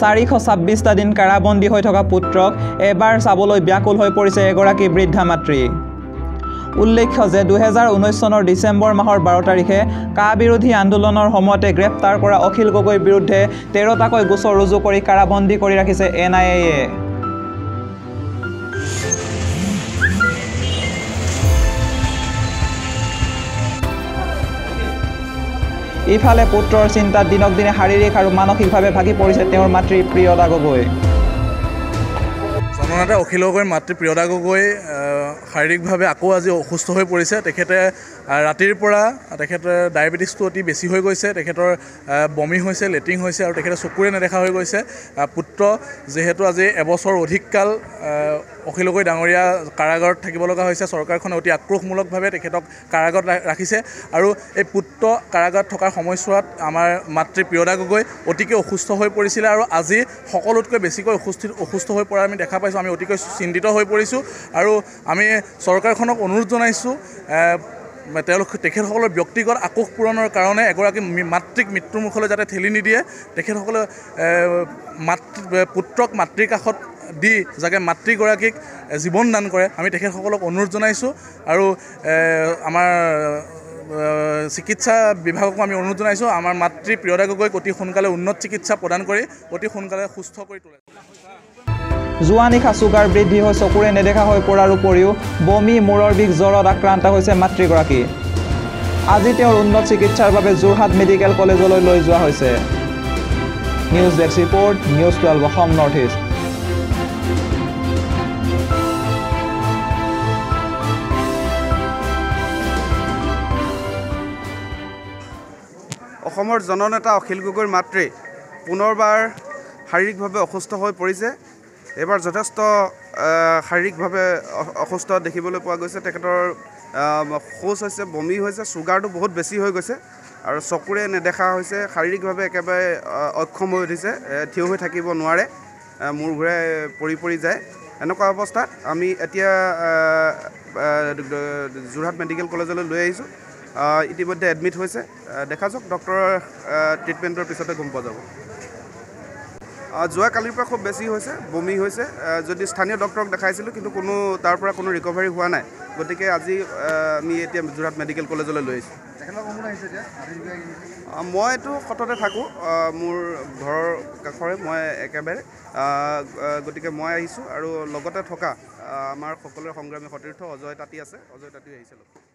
চাৰিশ ছাব্বিছটা দিন কাৰাবন্দী হৈ থকা পুত্ৰক এবাৰ চাবলৈ ব্যাকুল হৈ পৰিছে এগৰাকী বৃদ্ধা মাতৃ। উল্লেখ্য যে দুহেজাৰ ঊনৈছ চনৰ ডিচেম্বৰ মাহৰ বাৰ তাৰিখে কা বিৰোধী আন্দোলনৰ সময়তে গ্ৰেপ্তাৰ কৰা অখিল গগৈৰ বিৰুদ্ধে তেৰটাকৈ গোচৰ ৰুজু কৰি কাৰাবন্দী কৰি ৰাখিছে এন আই এয়ে ইফালে পুত্ৰৰ চিন্তাত দিনক দিনে শাৰীৰিক আৰু মানসিকভাৱে ভাগি পৰিছে তেওঁৰ মাতৃ প্ৰিয়তা গগৈ। জননেতা অখিল গগৈৰ মাতৃ প্ৰিয়তা গগৈ শাৰীৰিকভাৱে আকৌ আজি অসুস্থ হৈ পৰিছে। তেখেতে ৰাতিৰ পৰা তেখেতে ডায়েবেটিছটো অতি বেছি হৈ গৈছে তেখেতৰ বমি হৈছে লেট্ৰিন হৈছে আৰু তেখেতে চকুৰে নেদেখা হৈ গৈছে। পুত্ৰ যিহেতু আজি এবছৰ অধিককাল আহ, অখিল গগৈ ডাঙৰীয়া কাৰাগাৰত থাকিব লগা হৈছে চৰকাৰখনে অতি আক্ৰোশমূলকভাৱে তেখেতক কাৰাগাৰত ৰাখিছে। আৰু এই পুত্ৰ কাৰাগাৰত থকাৰ সময়ছোৱাত আমাৰ মাতৃ প্ৰিয়তা গগৈ অতিকে অসুস্থ হৈ পৰিছিলে আৰু আজি সকলোতকৈ বেছিকৈ অসুস্থ অসুস্থ হৈ পৰা আমি দেখা পাইছোঁ। আমি অতিকৈ চিন্তিত হৈ পৰিছোঁ আৰু আমি চৰকাৰখনক অনুৰোধ জনাইছোঁ তেওঁলোক তেখেতসকলৰ ব্যক্তিগত আক্ৰোশ পূৰণৰ কাৰণে এগৰাকী মাতৃক মৃত্যুমুখলৈ যাতে ঠেলি নিদিয়ে তেখেতসকলে মাতৃ পুত্ৰক মাতৃৰ কাষত দি যাতে মাতৃগৰাকীক জীৱন দান কৰে আমি তেখেতসকলক অনুৰোধ জনাইছোঁ আৰু আমাৰ চিকিৎসা বিভাগকো আমি অনুৰোধ জনাইছোঁ আমাৰ মাতৃ প্ৰিয়তা গগৈক অতি সোনকালে উন্নত চিকিৎসা প্ৰদান কৰি অতি সোনকালে সুস্থ কৰি তোলে। যোৱা নিশা চুগাৰ বৃদ্ধি হৈ চকুৰে নেদেখা হৈ পৰাৰ উপৰিও বমি মূৰৰ বিষ জ্বৰত আক্ৰান্ত হৈছে মাতৃগৰাকী। আজি তেওঁৰ উন্নত চিকিৎসাৰ বাবে যোৰহাট মেডিকেল কলেজলৈ লৈ যোৱা হৈছে। News desk report news twelve Assam north east. অসমৰ জননেতা অখিল গগৈৰ মাতৃ পুনৰবাৰ শাৰীৰিকভাৱে অসুস্থ হৈ পৰিছে। এইবাৰ যথেষ্ট শাৰীৰিকভাৱে অসুস্থ দেখিবলৈ পোৱা গৈছে। তেখেতৰ শৌচ হৈছে বমি হৈছে চুগাৰটো বহুত বেছি হৈ গৈছে আৰু চকুৰে নেদেখা হৈছে শাৰীৰিকভাৱে একেবাৰে অক্ষম হৈ উঠিছে থিয় হৈ থাকিব নোৱাৰে মূৰ ঘূৰাই পৰি পৰি যায়। এনেকুৱা অৱস্থাত আমি এতিয়া যোৰহাট মেডিকেল কলেজলৈ লৈ আহিছোঁ। আহ, ইতিমধ্যে এডমিট হৈছে। দেখা যাওক ডক্টৰৰ ট্ৰিটমেণ্টৰ পিছতে গম পোৱা যাব। যোৱা কালিৰ পৰা খুব বেছি হৈছে বমি হৈছে। যদি স্থানীয় ডক্টৰক দেখাইছিলোঁ কিন্তু কোনো তাৰ পৰা কোনো ৰিকভাৰী হোৱা নাই। গতিকে আজি আমি এতিয়া যোৰহাট মেডিকেল কলেজলৈ লৈ আহিছোঁ। আহ, মইতো সততে থাকোঁ। মোৰ ঘৰৰ কাষৰে মই একেবাৰে। গতিকে মই আহিছোঁ আৰু লগতে থকা আমাৰ সকলোৰে সংগ্ৰামী সতীৰ্থ অজয় তাঁতী আছে। অজয় তাঁতী আহিছে লগত